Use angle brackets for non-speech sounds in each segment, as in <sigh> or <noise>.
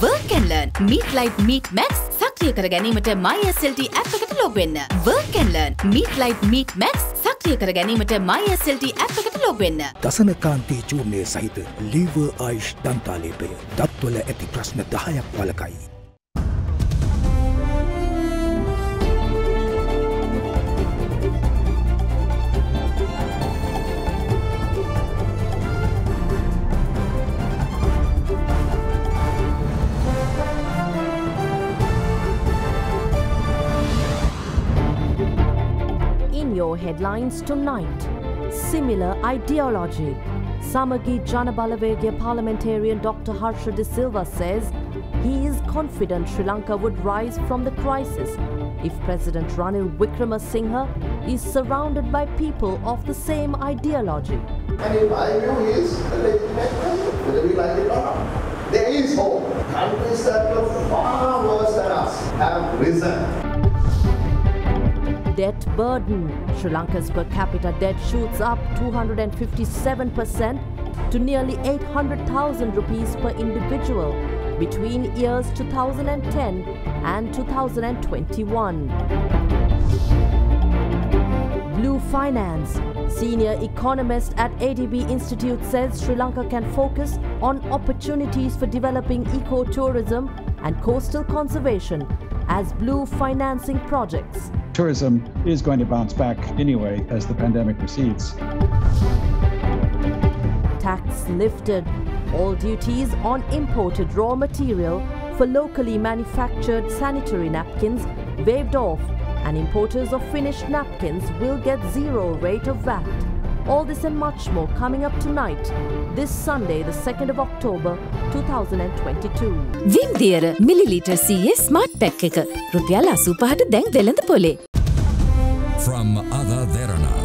වර්කන්ලන් මීට ලයි් මීට මැක්ස් සක්්‍රිය කර ගැනීමට මයිSLT ඇප් එකට ලොබෙන්න වර්කන්ලන් මීට ලයි් මීට මැක්ස් සක්්‍රිය කර ගැනීමට මයිSLT ඇප් එකට ලොබෙන්න දසන කාන්තී චූර්ණය සහිත ලීව ආයිෂ් දන්තාලේපය දත්වල ඇති ප්‍රශ්න දහයක් වලකයි Headlines tonight, similar ideology. Samagi Jana Balawegaya parliamentarian Dr. Harsha De Silva says he is confident Sri Lanka would rise from the crisis if President Ranil Wickremesinghe is surrounded by people of the same ideology. And in my view, he is a legitimate whether we like it or not. There is hope. Countries that were far worse than us have risen. Debt burden. Sri Lanka's per capita debt shoots up 257% to nearly 800,000 rupees per individual between years 2010 and 2021. Blue Finance. Senior economist at ADB Institute says Sri Lanka can focus on opportunities for developing ecotourism and coastal conservation as blue financing projects. tourism is going to bounce back anyway as the pandemic recedes. Tax lifted. All duties on imported raw material for locally manufactured sanitary napkins waived off, and importers of finished napkins will get zero rate of VAT. All this and much more coming up tonight, this Sunday, the 2nd of October 2022. විම් දියර millilitre සීයේ smart pack එක රුපියල් අසූ පහට දැන් වෙළඳ පොලේ. From Ada Derana,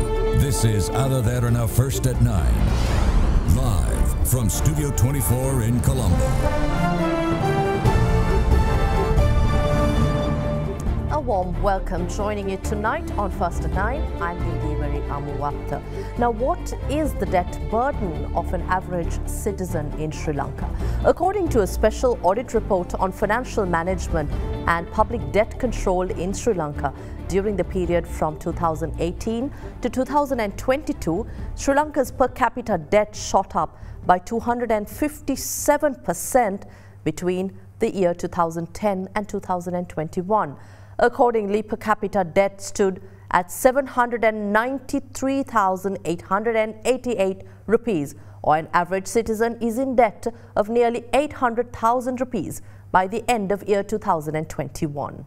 this is Ada Derana First at 9. Live from Studio 24 in Colombo. Warm welcome joining you tonight on First at 9. I'm Hindivari Amuwapta. Now, what is the debt burden of an average citizen in Sri Lanka? According to a special audit report on financial management and public debt control in Sri Lanka during the period from 2018 to 2022, Sri Lanka's per capita debt shot up by 257% between the year 2010 and 2021. Accordingly, per capita debt stood at 793,888 rupees, or an average citizen is in debt of nearly 800,000 rupees by the end of year 2021.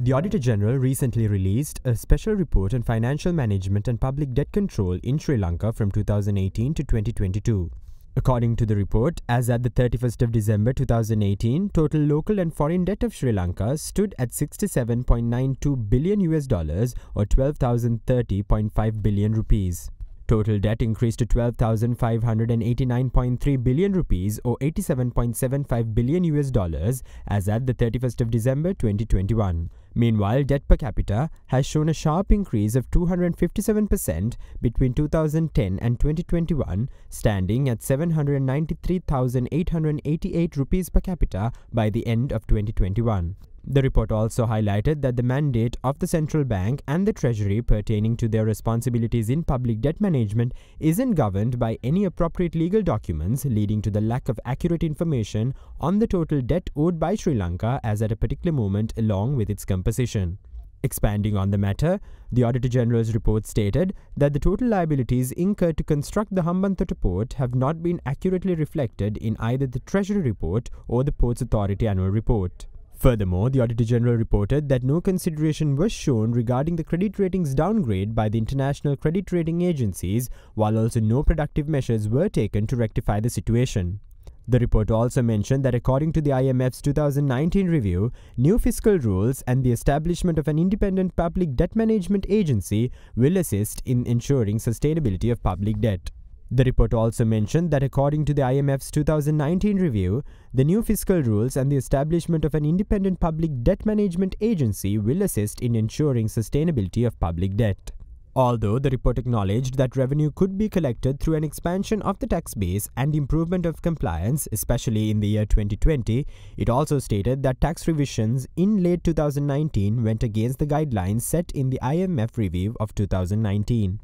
The Auditor General recently released a special report on financial management and public debt control in Sri Lanka from 2018 to 2022. According to the report, as at the 31st of December 2018, total local and foreign debt of Sri Lanka stood at 67.92 billion US dollars or 12,030.5 billion rupees. Total debt increased to 12,589.3 billion rupees or 87.75 billion US dollars as at the 31st of December 2021. Meanwhile, debt per capita has shown a sharp increase of 257% between 2010 and 2021, standing at 793,888 rupees per capita by the end of 2021. The report also highlighted that the mandate of the central bank and the treasury pertaining to their responsibilities in public debt management isn't governed by any appropriate legal documents, leading to the lack of accurate information on the total debt owed by Sri Lanka as at a particular moment along with its composition. Expanding on the matter, the Auditor General's report stated that the total liabilities incurred to construct the Hambantota port have not been accurately reflected in either the Treasury report or the Ports Authority annual report. Furthermore, the Auditor General reported that no consideration was shown regarding the credit ratings downgrade by the international credit rating agencies, while also no productive measures were taken to rectify the situation. The report also mentioned that according to the IMF's 2019 review, new fiscal rules and the establishment of an independent public debt management agency will assist in ensuring sustainability of public debt. The report also mentioned that according to the IMF's 2019 review, the new fiscal rules and the establishment of an independent public debt management agency will assist in ensuring sustainability of public debt. Although the report acknowledged that revenue could be collected through an expansion of the tax base and improvement of compliance, especially in the year 2020, it also stated that tax revisions in late 2019 went against the guidelines set in the IMF review of 2019.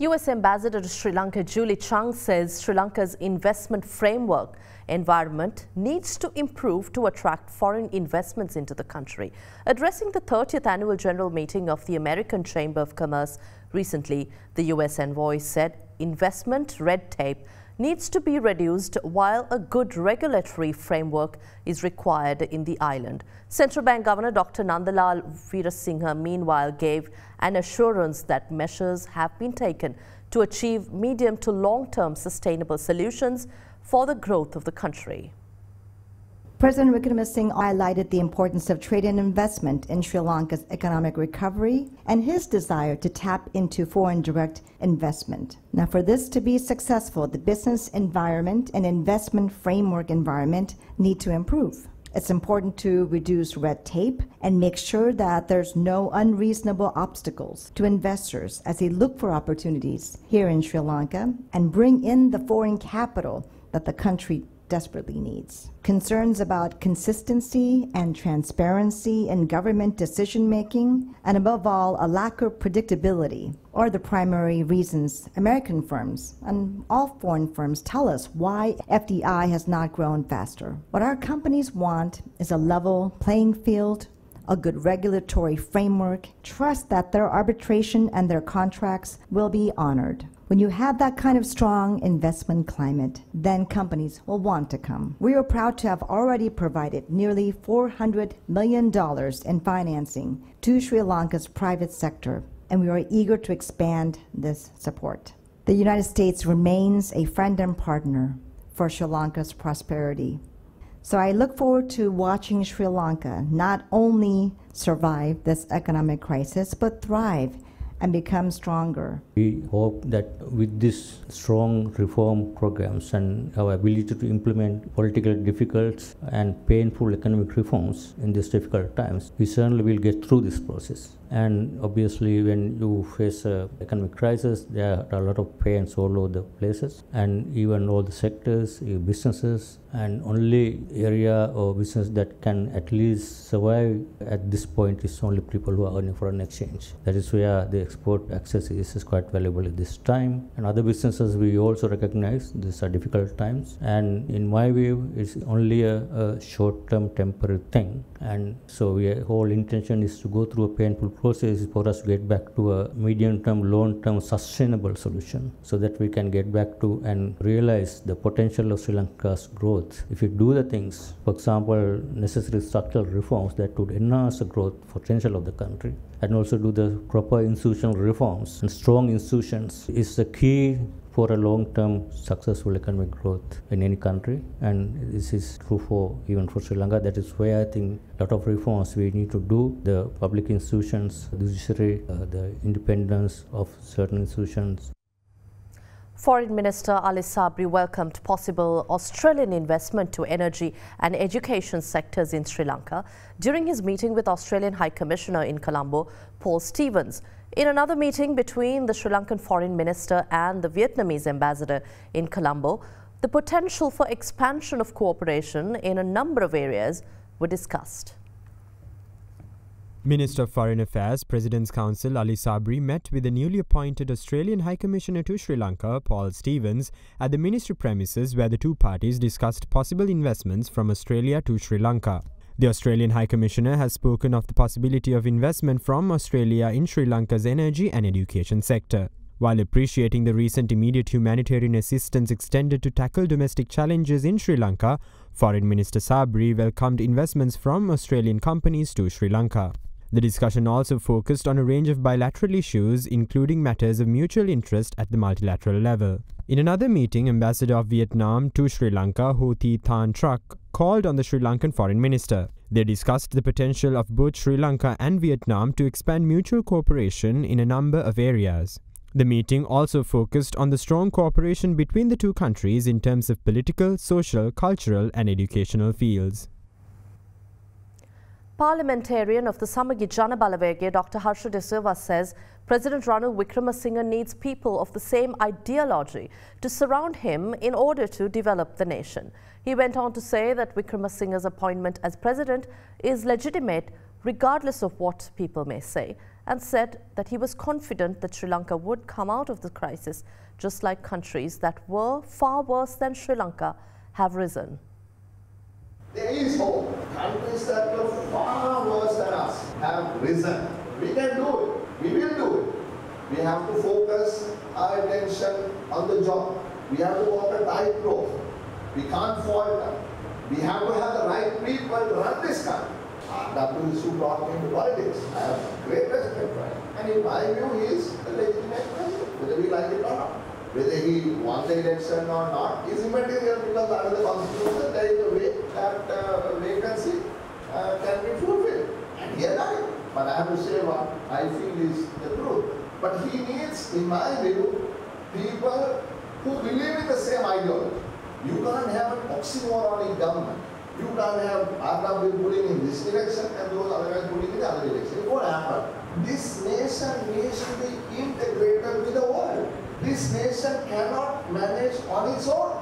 US Ambassador to Sri Lanka Julie Chung says Sri Lanka's investment framework environment needs to improve to attract foreign investments into the country. Addressing the 30th annual general meeting of the American Chamber of Commerce recently, the US envoy said investment red tape needs to be reduced while a good regulatory framework is required in the island. Central Bank Governor Dr. Nandalal Veerasinghe meanwhile gave an assurance that measures have been taken to achieve medium to long-term sustainable solutions for the growth of the country. President Wickremesinghe highlighted the importance of trade and investment in Sri Lanka's economic recovery and his desire to tap into foreign direct investment. Now, for this to be successful, the business environment and investment framework environment need to improve. It's important to reduce red tape and make sure that there's no unreasonable obstacles to investors as they look for opportunities here in Sri Lanka and bring in the foreign capital that the country desperately needs. Concerns about consistency and transparency in government decision making, and above all, a lack of predictability, are the primary reasons American firms and all foreign firms tell us why FDI has not grown faster. What our companies want is a level playing field a good regulatory framework, trust that their arbitration and their contracts will be honored. When you have that kind of strong investment climate, then companies will want to come. We are proud to have already provided nearly $400 million in financing to Sri Lanka's private sector, and we are eager to expand this support. The United States remains a friend and partner for Sri Lanka's prosperity. So I look forward to watching Sri Lanka not only survive this economic crisis, but thrive and become stronger. We hope that with these strong reform programs and our ability to implement politically difficult and painful economic reforms in these difficult times, we certainly will get through this process. And obviously, when you face a economic crisis, there are a lot of pains all over the places, and even all the sectors, businesses, and only area or business that can at least survive at this point is only people who are earning foreign exchange. That is where the export access is, quite valuable at this time. And other businesses, we also recognize these are difficult times, and in my view, it's only a, a short-term temporary thing. And so, our whole intention is to go through a painful process for us to get back to a medium term, long term sustainable solution so that we can get back to and realize the potential of Sri Lanka's growth. If we do the things, for example, necessary structural reforms that would enhance the growth potential of the country and also do the proper reforms and strong institutions is the key for a long-term successful economic growth in any country. And this is true for even for Sri Lanka. That is why I think a lot of reforms we need to do. The public institutions the judiciary uh, the independence of certain institutions Foreign Minister Ali Sabri welcomed possible Australian investment to energy and education sectors in Sri Lanka during his meeting with Australian High Commissioner in Colombo, Paul Stevens. In another meeting between the Sri Lankan Foreign Minister and the Vietnamese ambassador in Colombo, the potential for expansion of cooperation in a number of areas were discussed. Minister of Foreign Affairs, President's Counsel Ali Sabri met with the newly appointed Australian High Commissioner to Sri Lanka, Paul Stevens, at the ministry premises where the two parties discussed possible investments from Australia to Sri Lanka. The Australian High Commissioner has spoken of the possibility of investment from Australia in Sri Lanka's energy and education sector. While appreciating the recent immediate humanitarian assistance extended to tackle domestic challenges in Sri Lanka, Foreign Minister Sabri welcomed investments from Australian companies to Sri Lanka. The discussion also focused on a range of bilateral issues, including matters of mutual interest at the multilateral level. In another meeting, Ambassador of Vietnam to Sri Lanka, Ho Thi Thanh Truc, called on the Sri Lankan foreign minister. They discussed the potential of both Sri Lanka and Vietnam to expand mutual cooperation in a number of areas. The meeting also focused on the strong cooperation between the two countries in terms of political, social, cultural, and educational fields. Parliamentarian of the Samagi Jana Balawege, Dr. Harsha De Silva says President Ranil Wickremesinghe needs people of the same ideology to surround him in order to develop the nation. He went on to say that Wickremesinghe's appointment as president is legitimate regardless of what people may say and said that he was confident that Sri Lanka would come out of the crisis just like countries that were far worse than Sri Lanka have risen. There is hope. Countries that were far worse than us have risen. We can do it. We will do it. We have to focus our attention on the job. We have to walk a tightrope. We can't falter. We have to have the right people to run this country. Ah, w. who brought me into politics. I have great respect for him. And in my view, he is a legitimate president, whether we like it or not. Whether he won the election or not is immaterial because under the constitution there is a way that uh, vacancy uh, can be fulfilled. And he alive. But I have to say what I feel is the truth. But he needs, in my view, people who believe in the same ideology. You can't have an oxymoronic government. You can't have Arnab pulling in this direction and those other guys pulling in the other direction. It won't happen. This nation needs to be integrated with the world. This nation cannot manage on its own.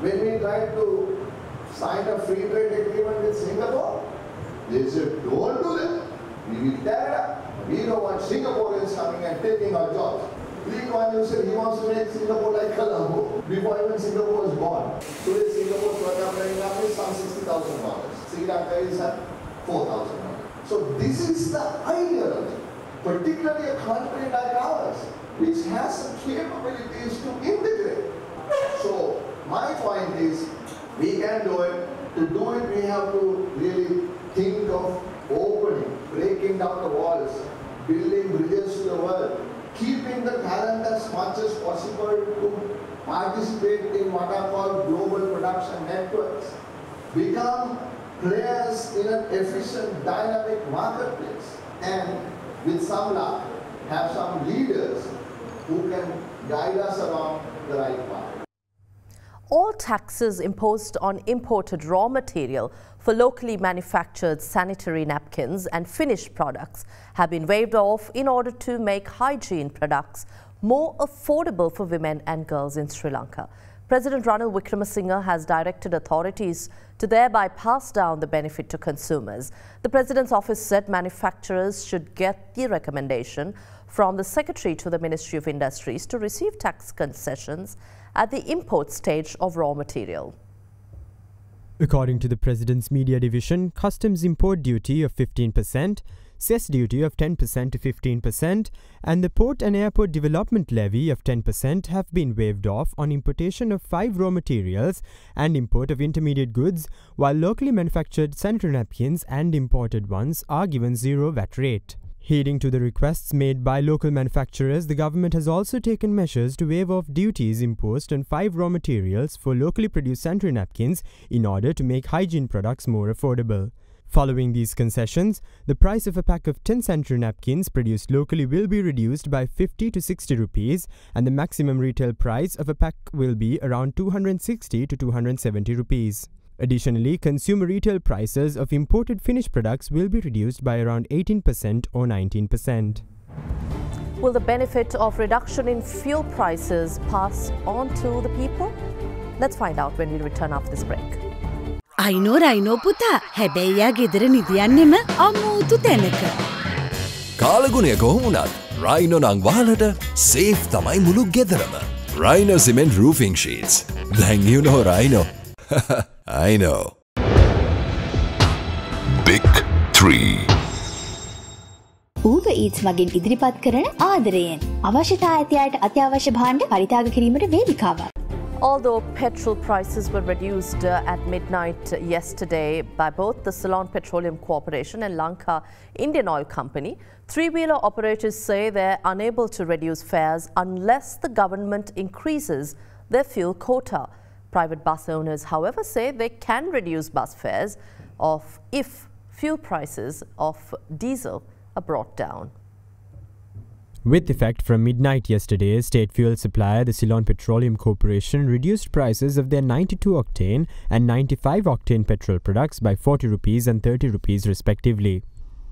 When we tried to sign a free trade agreement with Singapore, they said, don't do that. We will tear it up. We don't want Singaporeans coming and taking our jobs. Lee Kuan Yew said he wants to make Singapore like Colombo before even Singapore was born. Today Singapore's per capita income is some $60,000. Sri Lanka is at $4,000. So this is the ideology, particularly a country like ours, which has the capabilities to integrate. So my point is, we can do it. To do it, we have to really think of opening, breaking down the walls, building bridges to the world, keeping the talent as much as possible to participate in what are called global production networks, become players in an efficient, dynamic marketplace, and with some luck, have some leaders who can guide us along the right path. All taxes imposed on imported raw material for locally manufactured sanitary napkins and finished products have been waived off in order to make hygiene products more affordable for women and girls in Sri Lanka. President Ranil Wickremesinghe has directed authorities to thereby pass down the benefit to consumers. The President's office said manufacturers should get the recommendation from the Secretary to the Ministry of Industries to receive tax concessions at the import stage of raw material. According to the President's Media Division, customs import duty of 15%, cess duty of 10% to 15%, and the port and airport development levy of 10% have been waived off on importation of five raw materials and import of intermediate goods, while locally manufactured sanitary napkins and imported ones are given zero VAT rate. Heeding to the requests made by local manufacturers, the government has also taken measures to waive off duties imposed on five raw materials for locally produced sanitary napkins in order to make hygiene products more affordable. Following these concessions, the price of a pack of 10 sanitary napkins produced locally will be reduced by 50 to 60 rupees and the maximum retail price of a pack will be around 260 to 270 rupees. Additionally, consumer retail prices of imported finished products will be reduced by around 18% or 19%. Will the benefit of reduction in fuel prices pass on to the people? Let's find out when we return after this break. අයිනෝ Rhino පුතා හැබැයියා ගෙදර නිදියන්නෙම අම්මූතු තැනක. කාලගුණය කොහොමුණත් Rhino නං වාලට safe තමයි මුළු ගෙදරම. Rhino cement roofing sheets දැංගියුනෝ Rhino <laughs> I know. Big 3 ඌව ඊස් මගින් ඉදිරිපත් කරන ආදරයෙන් අවශ්‍යතා ඇතියට අත්‍යවශ්‍ය භාණ්ඩ පරිතාග කිරීමට වේදිකාවක්. Although petrol prices were reduced uh, at midnight yesterday by both the Ceylon Petroleum Corporation and Lanka Indian Oil Company, three-wheeler operators say they're unable to reduce fares unless the government increases their fuel quota. Private bus owners, however, say they can reduce bus fares if fuel prices of diesel are brought down. With effect from midnight yesterday, state fuel supplier the Ceylon Petroleum Corporation reduced prices of their 92 octane and 95 octane petrol products by 40 rupees and 30 rupees respectively.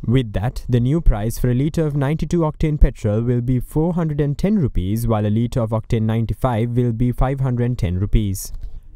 With that, the new price for a litre of 92 octane petrol will be 410 rupees while a litre of octane 95 will be 510 rupees.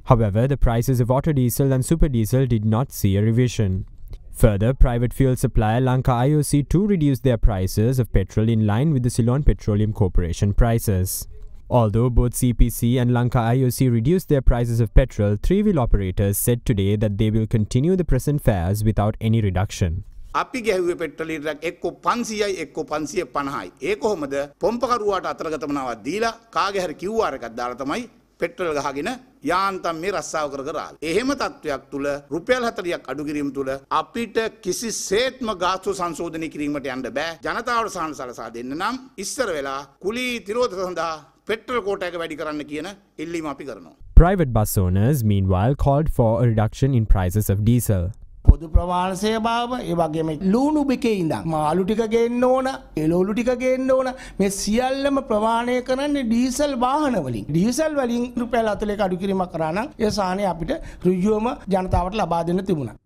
However, the prices of auto diesel and super diesel did not see a revision. Further, private fuel supplier Lanka IOC too reduced their prices of petrol in line with the Ceylon Petroleum Corporation prices. Although both CPC and Lanka IOC reduced their prices of petrol, three-wheel operators said today that they will continue the present fares without any reduction. අපි ගැහුවේ පෙට්‍රලීටරක් එක්කෝ පන්සියයි එක්කෝ පන්සිය පණහයි ඒ කොහොමද පොම්පකරුවාට අතරගතමනාවත් දීලා කාගෙ හරි කිව්වාර එකක් දාලා තමයි petrol ගහගෙන යාන්තම් මේ රස්සාව කර කරාල්. එහෙම තත්ත්වයක් තුළ රුපියල් 40ක් අඩු කිරීම තුළ අපිට කිසිසේත්ම ගාස්තු සංශෝධනය කිරීමට යන්න බෑ. ජනතාවට සහන සලසා දෙන්න නම් ඉස්සර වෙලා කුලී තිරෝධ සඳහා පෙට්‍රල් කෝටයක වැඩි කරන්න කියන ඉල්ලීම අපි කරනවා. Private bus owners meanwhile called for a reduction in prices of diesel. පොදු ප්‍රමාණ සේවාව ඒ වගේම ලූණු බිකේ ඉඳන්. මාළු ටික ගේන්න ඕන එළවලු ටික ගේන්න ඕන. මේ සියල්ලම ප්‍රමාණය කරන්නේ ඩීසල් වාහන වලින්. ඩීසල් වලින් රුපියල් 40ක අඩු කිරීමක් කරා නම් ඒ සාහනය අපිට ඍජුවම ජනතාවට ලබා දෙන්න තිබුණා.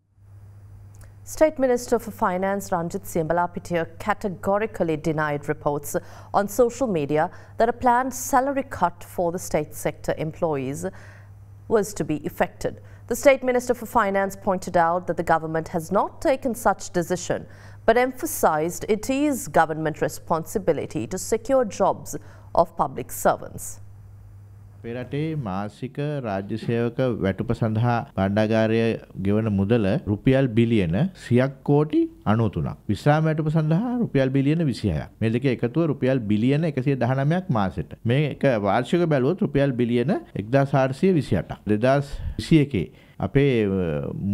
State Minister for Finance Ranjit Siambalapitiya categorically denied reports on social media that a planned salary cut for the state sector employees was to be effected. The State Minister for Finance pointed out that the government has not taken such decision but emphasized it is government responsibility to secure jobs of public servants. අපේ රටේ මාසික රාජ්‍ය සේවක වැටුප සඳහා බණ්ඩාගාරය ගෙවන මුදල රුපියල් බිලියන සියක් කෝටි අනුතුනක්. විශ්‍රාම වැටුප සඳහා රුපියල් බිලියන විසිහයක්. මේ දෙක එකතුව රුපියල් බිලියන එකසිය දහනමයක් මාසෙට. මේ එක වාර්ෂික බැලුවොත් රුපියල් බිලියන එක්දා සාර්සිය විසිහට දෙදස් විසි එකේ අපේ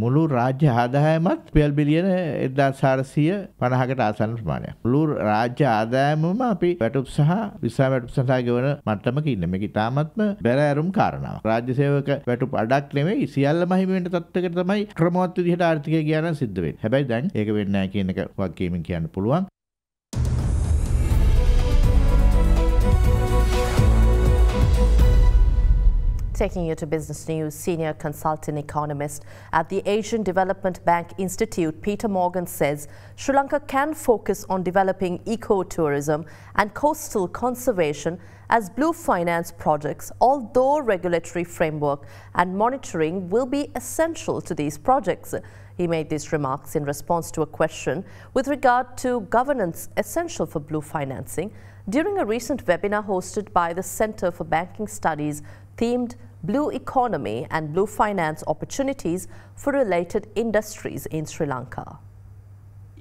මුළු රාජ්‍ය ආදායමත් පෙල් බිලියන එදා සාරසිය පණහකට ආසන්න ප්‍රමාණයක්. මුළු රාජ්‍ය ආදායමම අපි වැටුප් සහ විසා වැටුප් සඳහා ගෙවන මට්ටමක ඉන්න. මේක ඉතාමත්ම බැරෑරුම් කාරණාවක්. රාජ්‍ය සේවක වැටුප් අඩක් නෙමෙයි සියල්ලම හිමි වෙන තත්ත්වයකට තමයි ක්‍රමවත් විදිහට ආර්ථිකය ගියා නම් සිද්ධ වෙන්නේ. හැබැයි දැන් ඒක වෙන්නේ නැහැ කියන එක වගකීමෙන් කියන්න පුළුවන්. Taking you to business news, senior consultant economist at the Asian Development Bank Institute, Peter Morgan says Sri Lanka can focus on developing eco-tourism and coastal conservation as blue finance projects, although regulatory framework and monitoring will be essential to these projects. He made these remarks in response to a question with regard to governance essential for blue financing during a recent webinar hosted by the Center for Banking Studies themed blue economy and blue finance opportunities for related industries in Sri Lanka.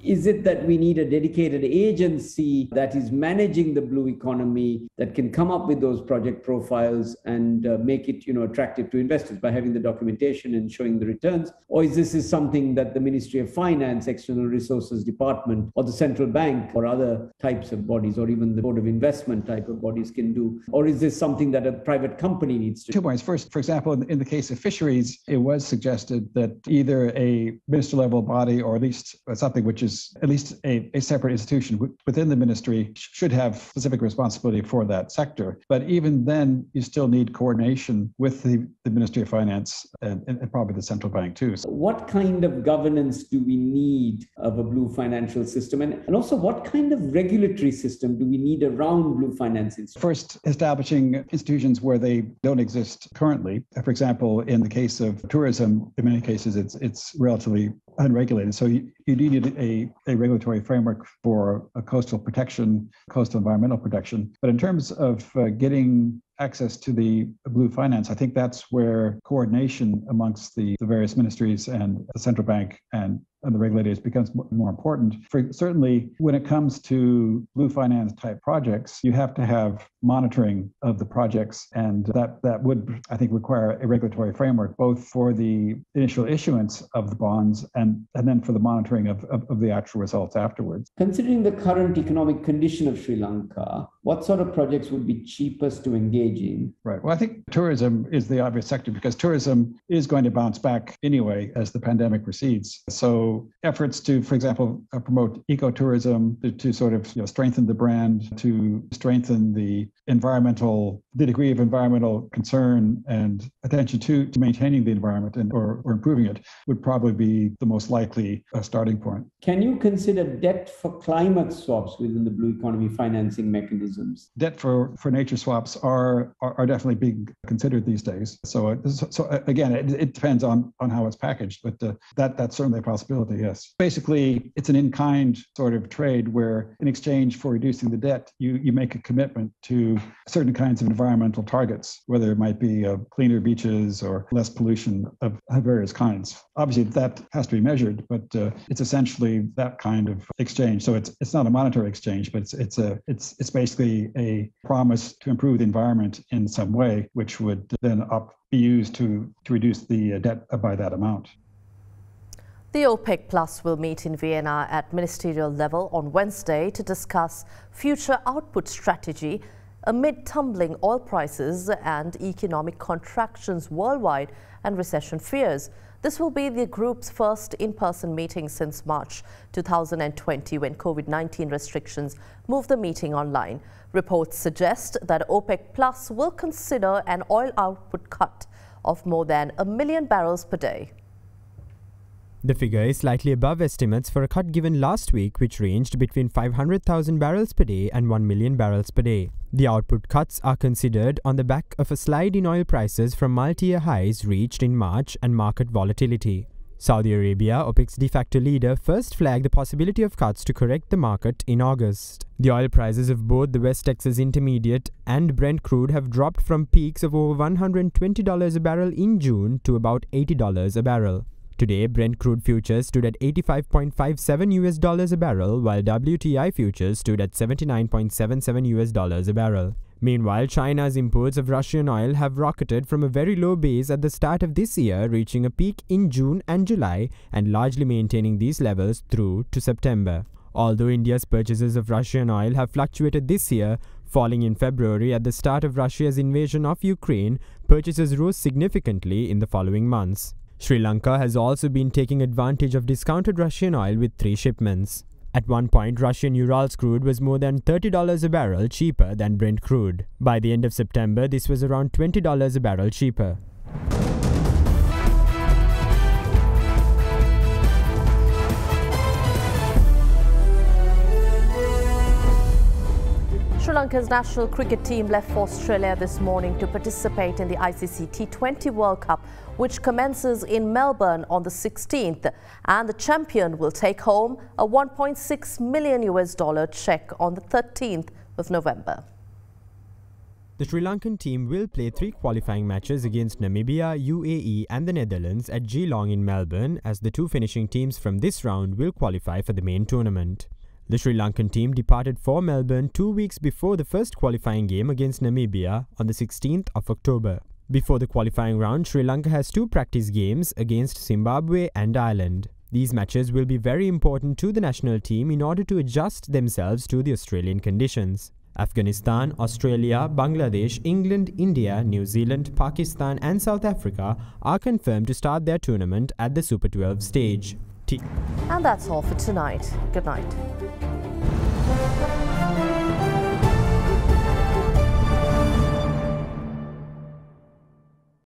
Is it that we need a dedicated agency that is managing the blue economy that can come up with those project profiles and uh, make it, you know, attractive to investors by having the documentation and showing the returns? Or is this is something that the Ministry of Finance, External Resources Department, or the central bank, or other types of bodies, or even the Board of Investment type of bodies can do? Or is this something that a private company needs to? Two points. First, for example, in the case of fisheries, it was suggested that either a minister level body or at least something which is at least a, a separate institution within the ministry should have specific responsibility for that sector. But even then, you still need coordination with the, the Ministry of Finance and, and probably the central bank too. So what kind of governance do we need of a blue financial system? And, and also, what kind of regulatory system do we need around blue finance? First, establishing institutions where they don't exist currently. For example, in the case of tourism, in many cases, it's it's relatively unregulated. So you, you need a, a regulatory framework for a coastal protection, coastal environmental protection. But in terms of uh, getting access to the blue finance, I think that's where coordination amongst the, the various ministries and the central bank and and the regulators becomes more important. For certainly, when it comes to blue finance type projects, you have to have monitoring of the projects, and that that would, I think, require a regulatory framework both for the initial issuance of the bonds and and then for the monitoring of, of, of the actual results afterwards. Considering the current economic condition of Sri Lanka, what sort of projects would be cheapest to engage in? Right. Well, I think tourism is the obvious sector because tourism is going to bounce back anyway as the pandemic recedes. So efforts to, for example, uh, promote ecotourism, to, to sort of you know, strengthen the brand, to strengthen the environmental, the degree of environmental concern and attention to, to maintaining the environment and or, or improving it would probably be the most likely uh, starting point. Can you consider debt for climate swaps within the blue economy financing mechanisms? Debt for, for nature swaps are, are, are definitely being considered these days. So, uh, so, so uh, again, it, it, depends on, on how it's packaged, but uh, that, that's certainly a possibility, yes. Basically, it's an in-kind sort of trade where in exchange for reducing the debt, you, you make a commitment to certain kinds of environmental targets, whether it might be uh, cleaner beaches or less pollution of various kinds. Obviously, that has to be measured, but uh, it's essentially that kind of exchange. So it's it's not a monetary exchange, but it's it's a it's it's basically a promise to improve the environment in some way, which would then up be used to to reduce the uh, debt by that amount. The OPEC Plus will meet in Vienna at ministerial level on Wednesday to discuss future output strategy amid tumbling oil prices and economic contractions worldwide and recession fears. This will be the group's first in-person meeting since March 2020 when COVID-19 restrictions moved the meeting online. Reports suggest that OPEC Plus will consider an oil output cut of more than a million barrels per day. The figure is slightly above estimates for a cut given last week which ranged between 500,000 barrels per day and 1 million barrels per day. The output cuts are considered on the back of a slide in oil prices from multi-year highs reached in March and market volatility. Saudi Arabia, OPEC's de facto leader, first flagged the possibility of cuts to correct the market in August. The oil prices of both the West Texas Intermediate and Brent crude have dropped from peaks of over $120 a barrel in June to about $80 a barrel. Today, Brent crude futures stood at 85.57 US dollars a barrel, while WTI futures stood at 79.77 US dollars a barrel. Meanwhile, China's imports of Russian oil have rocketed from a very low base at the start of this year, reaching a peak in June and July and largely maintaining these levels through to September. Although India's purchases of Russian oil have fluctuated this year, falling in February at the start of Russia's invasion of Ukraine, purchases rose significantly in the following months. Sri Lanka has also been taking advantage of discounted Russian oil with three shipments. At one point, Russian Urals crude was more than $30 a barrel cheaper than Brent crude. By the end of September, this was around $20 a barrel cheaper. Lanka's national cricket team left for Australia this morning to participate in the ICC T20 World Cup, which commences in Melbourne on the 16th. And the champion will take home a 1.6 million US dollar check on the 13th of November. The Sri Lankan team will play three qualifying matches against Namibia, UAE and the Netherlands at Geelong in Melbourne as the two finishing teams from this round will qualify for the main tournament. The Sri Lankan team departed for Melbourne two weeks before the first qualifying game against Namibia on the 16th of October. Before the qualifying round, Sri Lanka has two practice games against Zimbabwe and Ireland. These matches will be very important to the national team in order to adjust themselves to the Australian conditions. Afghanistan, Australia, Bangladesh, England, India, New Zealand, Pakistan and South Africa are confirmed to start their tournament at the Super 12 stage. And that's all for tonight. Good night.